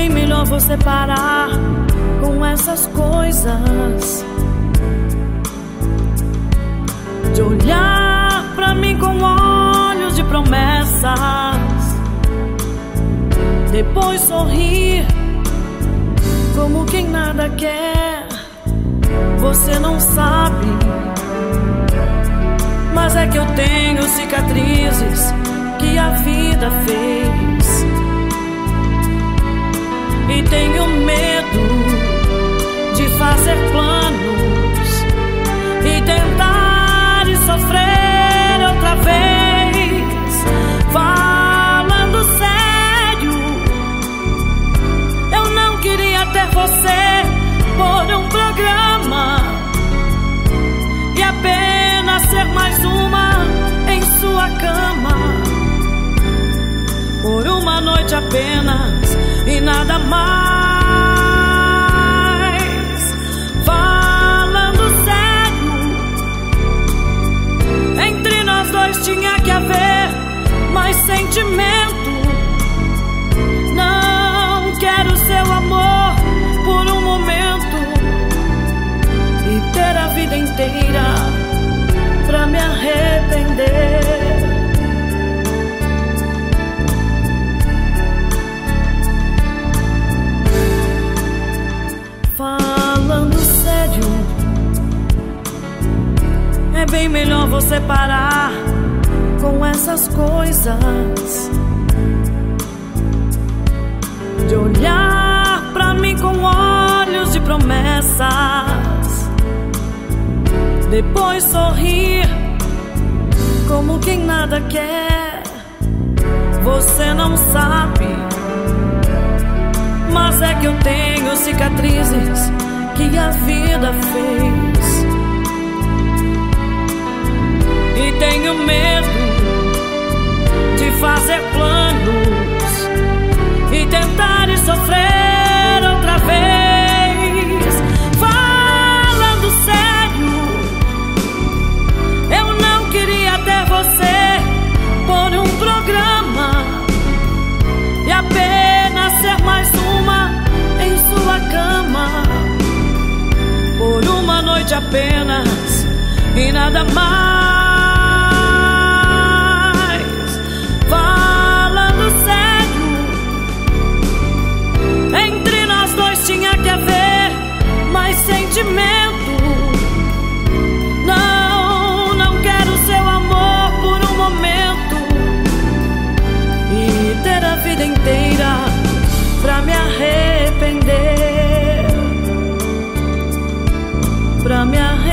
bem melhor você parar com essas coisas. De olhar pra mim com olhos de promessas. Depois sorrir como quem nada quer. Você não sabe. Mas é que eu tenho cicatrizes que a vida fez. Tenho medo de fazer planos e tentar e sofrer outra vez. Falando sério, eu não queria ter você por um programa e apenas ser mais uma em sua cama. Por uma noite apenas e nada mais. Bem melhor você parar com essas coisas. De olhar pra mim com olhos de promessas. Depois sorrir como quem nada quer. Você não sabe. Mas é que eu tenho cicatrizes que a vida fez. E tenho medo de fazer planos e tentar e sofrer outra vez. Falando sério, eu não queria ter você por um programa e apenas ser mais uma em sua cama por uma noite apenas e nada mais. minha